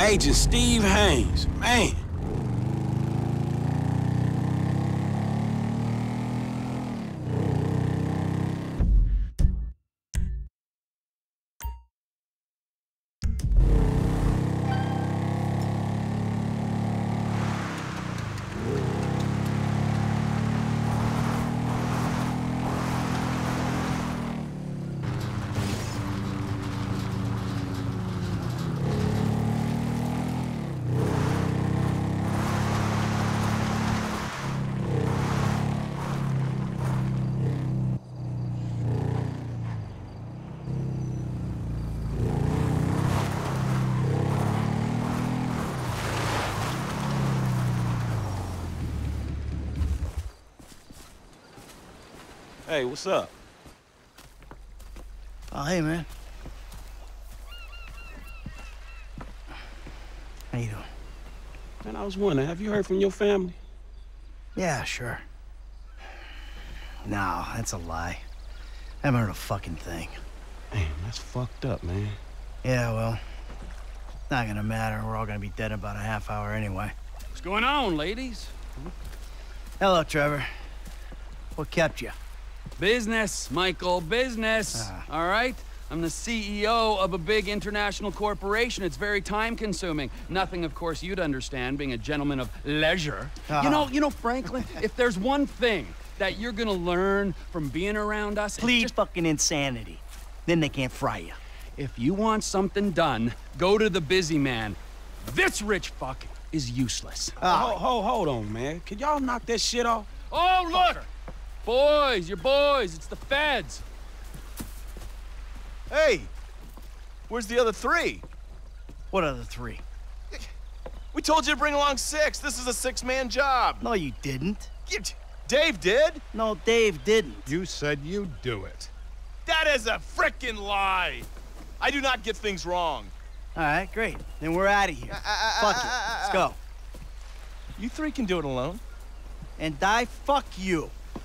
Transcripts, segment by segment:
Agent Steve Haines. Man. Hey, what's up? Oh, hey, man. How you doing? Man, I was wondering, have you heard from your family? Yeah, sure. No, that's a lie. I haven't heard a fucking thing. Man, that's fucked up, man. Yeah, well, not gonna matter. We're all gonna be dead in about a half hour anyway. What's going on, ladies? Hello, Trevor. What kept you? Business, Michael, business. Ah. All right? I'm the CEO of a big international corporation. It's very time consuming. Nothing, of course, you'd understand, being a gentleman of leisure. Ah. You know, you know, Franklin, if there's one thing that you're gonna learn from being around us, please just fucking insanity. Then they can't fry you. if you want something done, go to the busy man. This rich fuck is useless. Hold, hold, hold on, man. Can y'all knock that shit off? Oh, look! Boys, your boys, it's the feds. Hey, where's the other three? What other three? We told you to bring along six. This is a six-man job. No, you didn't. Dave did. No, Dave didn't. You said you'd do it. That is a frickin' lie. I do not get things wrong. All right, great. Then we're out of here. Uh, uh, uh, fuck it. Let's go. You three can do it alone. And die, fuck you.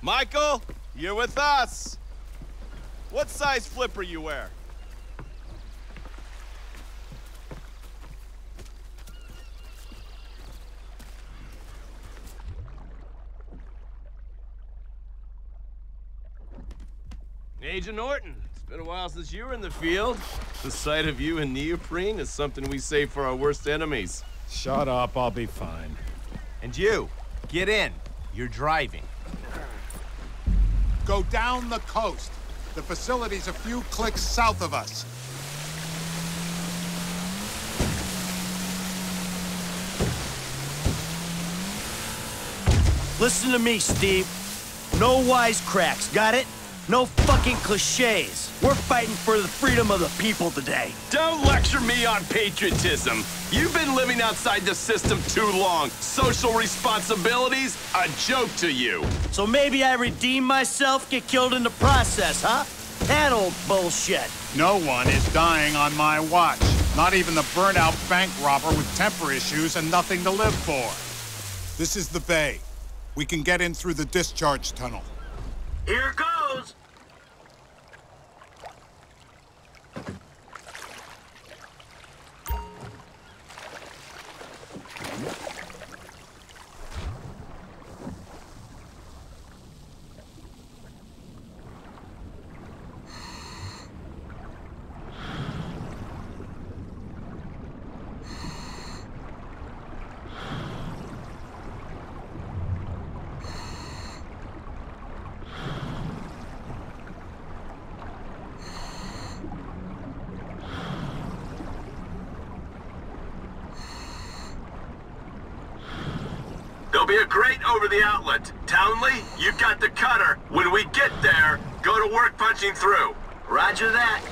Michael, you're with us. What size flipper you wear? Agent Norton, it's been a while since you were in the field. The sight of you in neoprene is something we save for our worst enemies. Shut up, I'll be fine. And you, get in. You're driving. Go down the coast. The facility's a few clicks south of us. Listen to me, Steve. No wisecracks, got it? No fucking cliches. We're fighting for the freedom of the people today. Don't lecture me on patriotism. You've been living outside the system too long. Social responsibilities, a joke to you. So maybe I redeem myself, get killed in the process, huh? That old bullshit. No one is dying on my watch. Not even the burnout bank robber with temper issues and nothing to live for. This is the bay. We can get in through the discharge tunnel. Here goes. Be over the outlet. Townley, you've got the cutter. When we get there, go to work punching through. Roger that.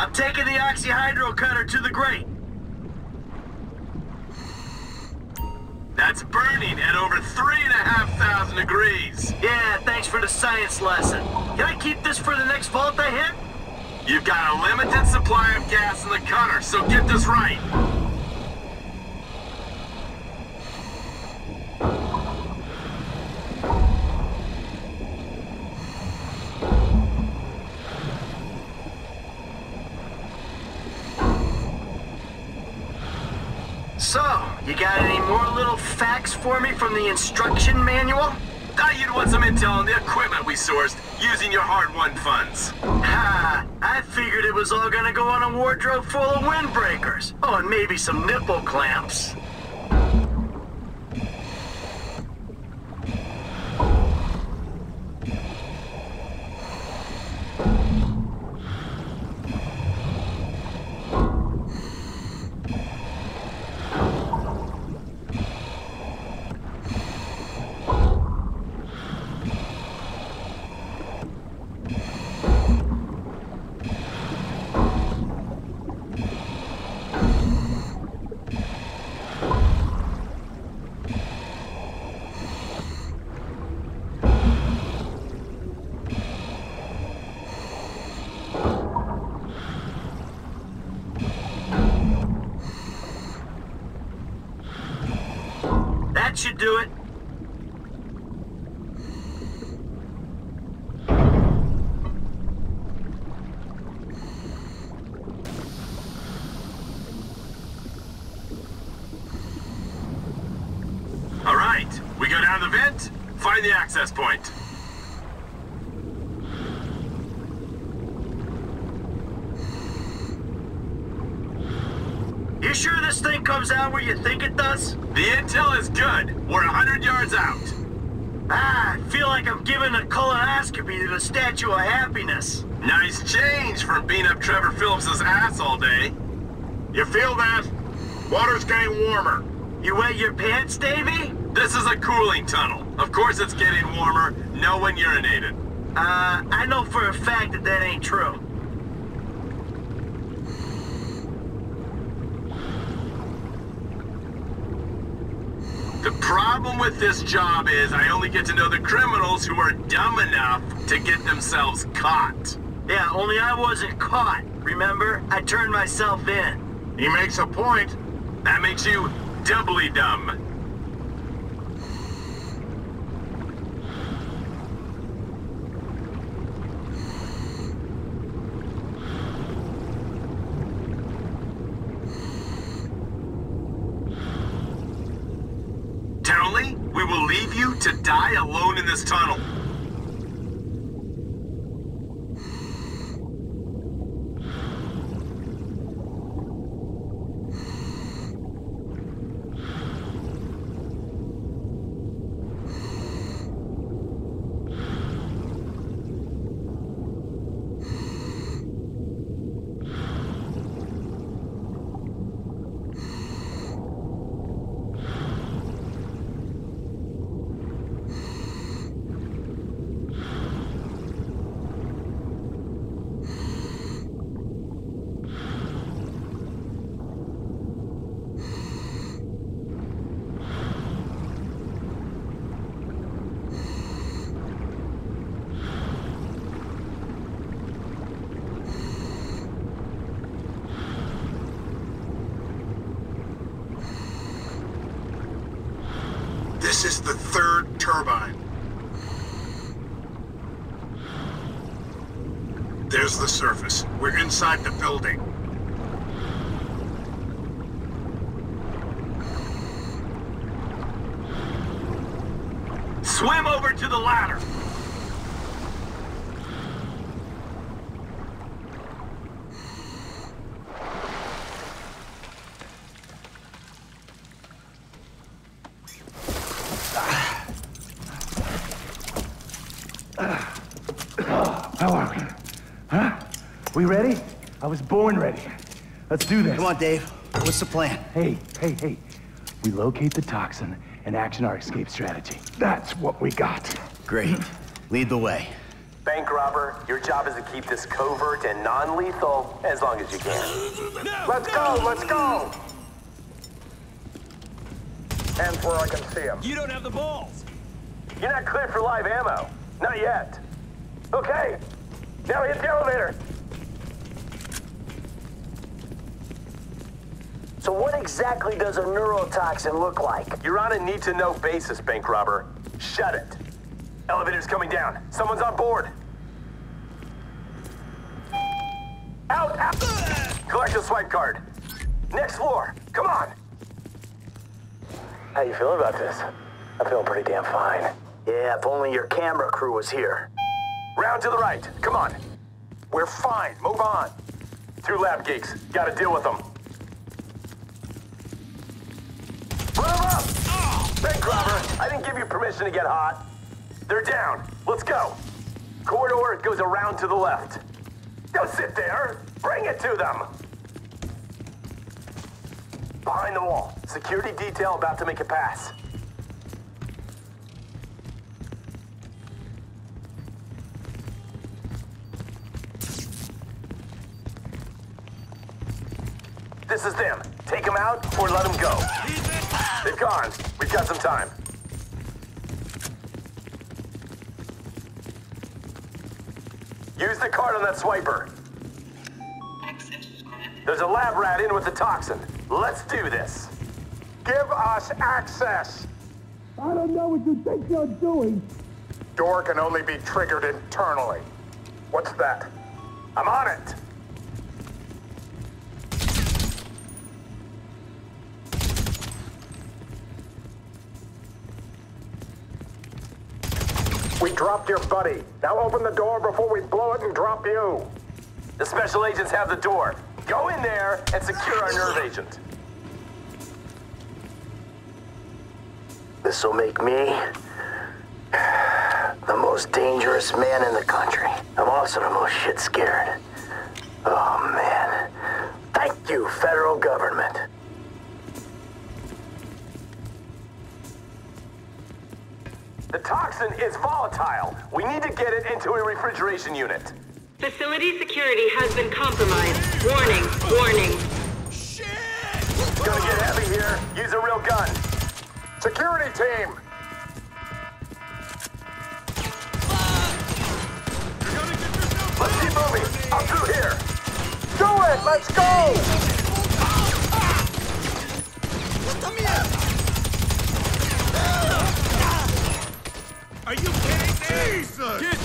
I'm taking the oxyhydro cutter to the grate. That's burning at over three and a half thousand degrees. Yeah, thanks for the science lesson. Can I keep this for the next vault I hit? You've got a limited supply of gas in the cutter, so get this right. For me from the instruction manual? Thought you'd want some intel on the equipment we sourced using your hard-won funds. Ha! I figured it was all gonna go on a wardrobe full of windbreakers. Oh, and maybe some nipple clamps. Should do it. All right, we go down the vent, find the access point. You sure this thing comes out where you think it does? The intel is good. We're a hundred yards out. Ah, I feel like I'm giving a colonoscopy to the Statue of Happiness. Nice change from being up Trevor Phillips's ass all day. You feel that? Water's getting warmer. You wet your pants, Davy? This is a cooling tunnel. Of course it's getting warmer. No one urinated. Uh, I know for a fact that that ain't true. The problem with this job is I only get to know the criminals who are dumb enough to get themselves caught. Yeah, only I wasn't caught. Remember? I turned myself in. He makes a point. That makes you doubly dumb. Townley, we will leave you to die alone in this tunnel. The surface. We're inside the building. Swim over to the ladder. How are we? Huh? We ready? I was born ready. Let's do this. Come on, Dave. What's the plan? Hey, hey, hey. We locate the toxin and action our escape strategy. That's what we got. Great. Lead the way. Bank robber, your job is to keep this covert and non-lethal as long as you can. No, Let's go, let's go! Hands where I can see them. You don't have the balls. You're not clear for live ammo. Not yet. Okay. Now hit the elevator. So what exactly does a neurotoxin look like? You're on a need-to-know basis, bank robber. Shut it. Elevator's coming down. Someone's on board. Out, out! Collect the swipe card. Next floor. Come on. How you feeling about this? I'm feeling pretty damn fine. Yeah, if only your camera crew was here. Round to the right. Come on. We're fine. Move on. Two lab geeks. Gotta deal with them. Move up! Bank robber, I didn't give you permission to get hot. They're down. Let's go. Corridor goes around to the left. Don't sit there. Bring it to them. Behind the wall. Security detail about to make a pass. This is them. Take them out or let them go. They've gone. We've got some time. Use the card on that swiper. There's a lab rat in with the toxin. Let's do this. Give us access! I don't know what you think you're doing. Door can only be triggered internally. What's that? I'm on it. We dropped your buddy. Now open the door before we blow it and drop you. The special agents have the door. Go in there and secure our nerve agent. This'll make me the most dangerous man in the country. I'm also the most shit scared. Oh man. Thank you, federal government. The toxin is volatile. We need to get it into a refrigeration unit. Facility security has been compromised. Warning, warning. It's gonna get heavy here. Use a real gun. Security team! Let's keep moving. Up through here. Do it! Let's go! Jesus! Get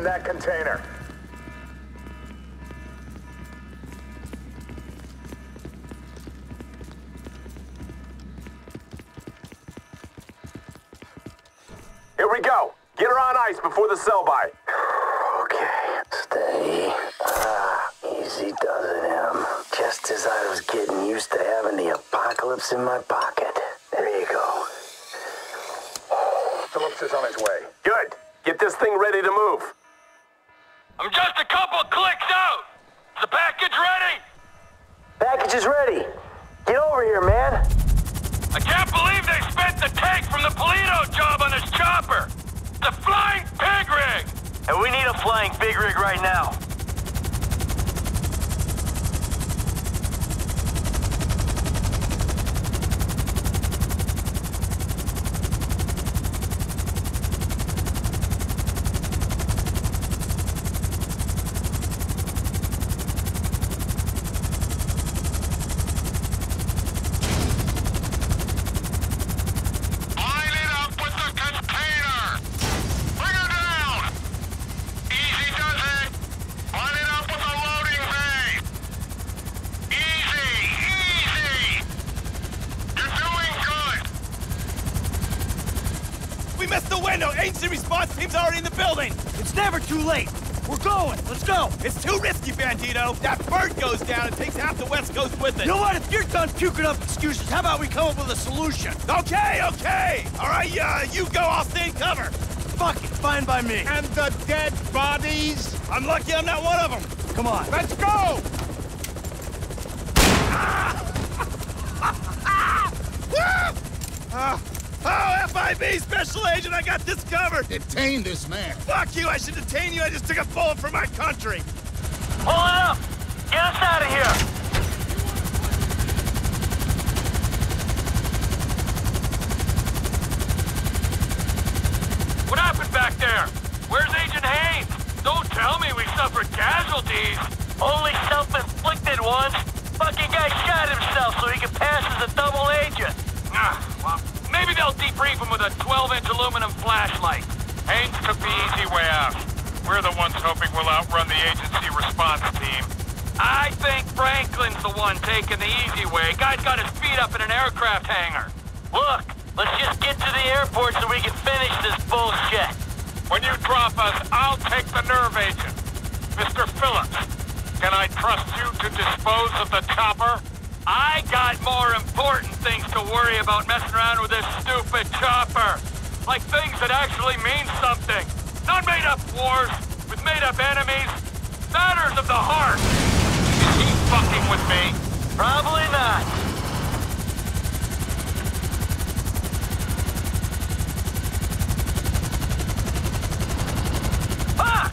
in that container. Here we go. Get her on ice before the sell by. Okay, steady. Ah, easy does it, Em. Just as I was getting used to having the apocalypse in my pocket. There you go. Phillips is on his way. Good. Get this thing ready to move. I'm just a couple clicks out. Is the package ready? Package is ready. Get over here, man. I can't believe they spent the tank from the Paleto job on this chopper. The flying pig rig. And we need a flying big rig right now. Line it up with the container. Bring her down. Easy does it. Line it up with the loading bay. Easy, easy. You're doing good. We missed the window! Agency response team's already in the building! It's never too late! We're going! Let's go! It's too risky, Bandito! That bird goes down and takes half the West Coast with it! You know what? If you're done puking up excuses, how about we come up with a solution? Okay, okay! Alright, uh, you go, I'll stay in cover! Fuck it, fine by me. And the dead bodies? I'm lucky I'm not one of them! Come on. Let's go! Ah! Oh, FIB Special Agent, I got this covered! Detain this man. Fuck you, I should detain you, I just took a bullet for my country! Pull it up. Get us out of here. What happened back there? Where's Agent Haines? Don't tell me we suffered casualties. Only self-inflicted ones. Fucking guy shot himself so he could pass as a double agent. Ah, well, maybe they'll debrief him with a 12-inch aluminum flashlight. Haines took the easy way out. We're the ones hoping we'll outrun the agency response team. I think Franklin's the one taking the easy way. Guy's got his feet up in an aircraft hangar. Look, let's just get to the airport so we can finish this bullshit. When you drop us, I'll take the nerve agent. Mr. Phillips, can I trust you to dispose of the chopper? I got more important things to worry about messing around with this stupid chopper. Like things that actually mean something. Not made-up wars with made-up enemies. Matters of the heart. Is he fucking with me? Probably not. Fuck!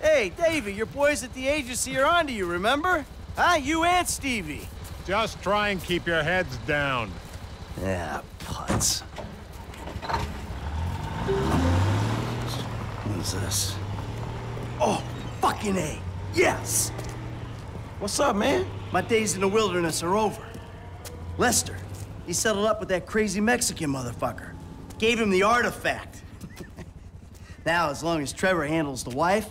Hey, Davy, your boys at the agency are onto you, remember? Huh? You and Stevie. Just try and keep your heads down. Yeah, putz. What's this? Oh, fucking A. Yes! What's up, man? My days in the wilderness are over. Lester, he settled up with that crazy Mexican motherfucker. Gave him the artifact. now, as long as Trevor handles the wife,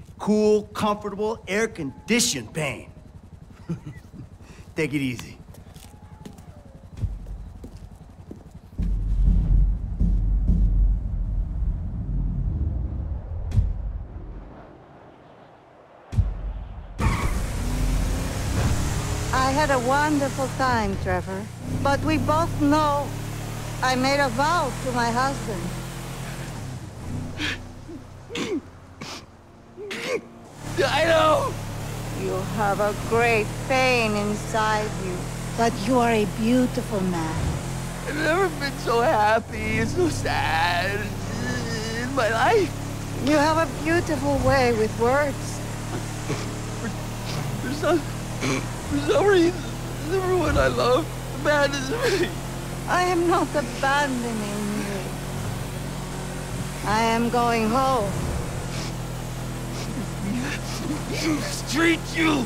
cool, comfortable, air-conditioned pain. Take it easy. I had a wonderful time, Trevor. But we both know I made a vow to my husband. I know! You have a great pain inside you, but you are a beautiful man. I've never been so happy and so sad in my life. You have a beautiful way with words. For some, for some reason, everyone I love abandons me. I am not abandoning you. I am going home. You street you!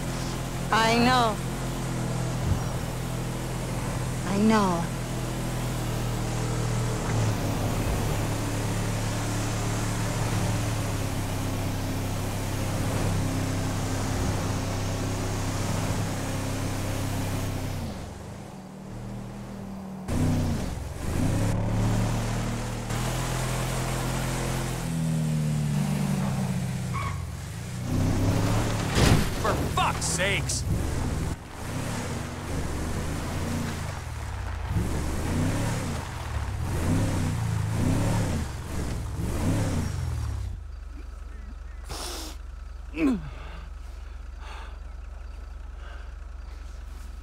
I know. I know. For fuck's sakes!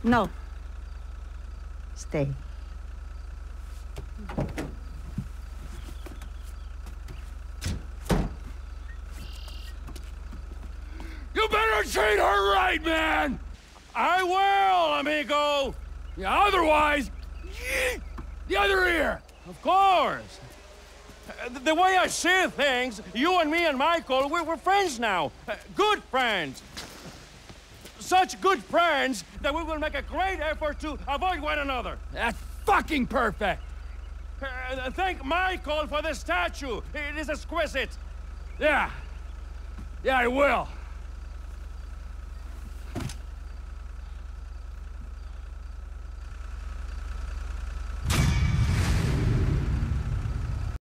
No. Stay. You better treat her right, man! I will, amigo! Yeah, otherwise, the other ear! Of course! The the way I see things, you and me and Michael, we're, we're friends now. Uh, Good friends. Such good friends that we will make a great effort to avoid one another. That's fucking perfect! Uh, thank Michael for the statue. It is exquisite. Yeah. Yeah, I will.